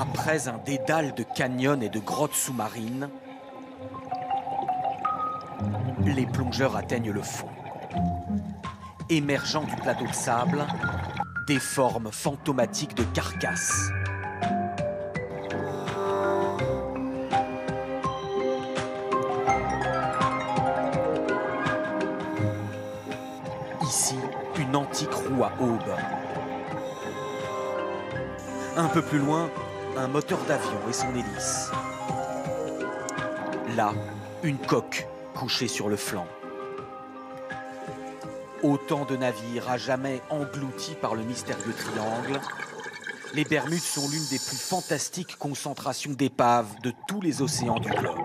Après un dédale de canyons et de grottes sous-marines, les plongeurs atteignent le fond. Émergeant du plateau de sable, des formes fantomatiques de carcasses. Ici, une antique roue à aube. Un peu plus loin, un moteur d'avion et son hélice. Là, une coque couchée sur le flanc. Autant de navires à jamais engloutis par le mystérieux triangle. Les Bermudes sont l'une des plus fantastiques concentrations d'épaves de tous les océans du globe.